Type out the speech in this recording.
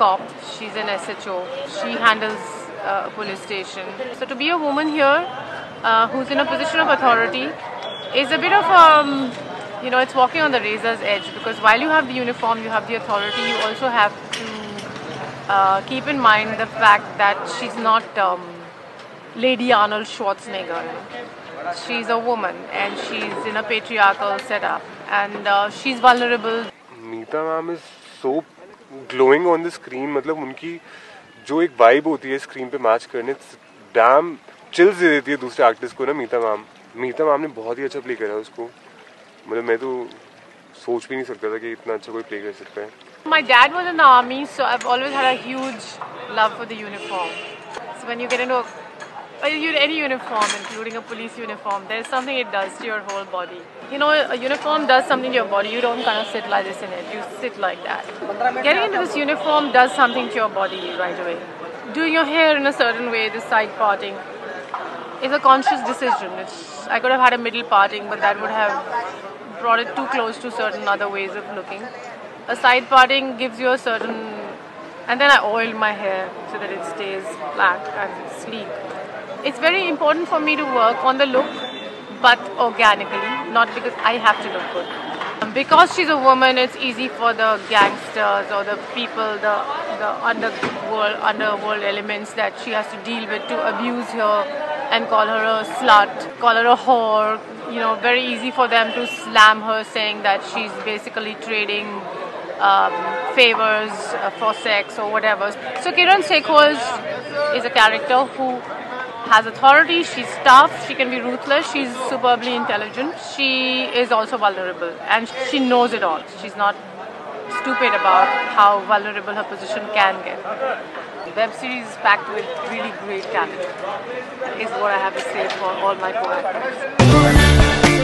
cop. She's an SHO. She handles uh, a police station. So to be a woman here uh, who's in a position of authority is a bit of um, you know it's walking on the razor's edge because while you have the uniform, you have the authority. You also have to uh, keep in mind the fact that she's not um, Lady Arnold Schwarzenegger. She's a woman and she's in a patriarchal setup and uh, she's vulnerable. Mita ma'am is so glowing on the screen मतलब उनकी जो एक vibe होती है screen पे match करने dam chills दे देती है दूसरे आर्टिस्ट को ना मीता मैम। मीता मैम ने बहुत ही अच्छा प्ले करा उसको। मतलब मैं तो सोच भी नहीं सकता था कि इतना अच्छा कोई प्ले कर सकता है। My dad was in the army, so I've always had a huge love for the uniform. So when you get into a, any uniform, including a police uniform, there's something it does to your whole body. You know, a uniform does something to your body. You don't kind of sit like this in it. You sit like that. Getting into this uniform does something to your body right away. Doing your hair in a certain way, the side parting, is a conscious decision. It's I could have had a middle parting, but that would have brought it too close to certain other ways of looking. A side parting gives you a certain, and then I oiled my hair so that it stays black and sleek. It's very important for me to work on the look, but organically, not because I have to look good. Because she's a woman, it's easy for the gangsters or the people, the the underworld underworld elements that she has to deal with to abuse her and call her a slut, call her a whore. You know, very easy for them to slam her, saying that she's basically trading um, favors uh, for sex or whatever. So Kiran Sekhwaz is a character who has authority, she's tough, she can be ruthless, she's superbly intelligent, she is also vulnerable and she knows it all. She's not stupid about how vulnerable her position can get. The web series is packed with really great talent is what I have to say for all my co-actors.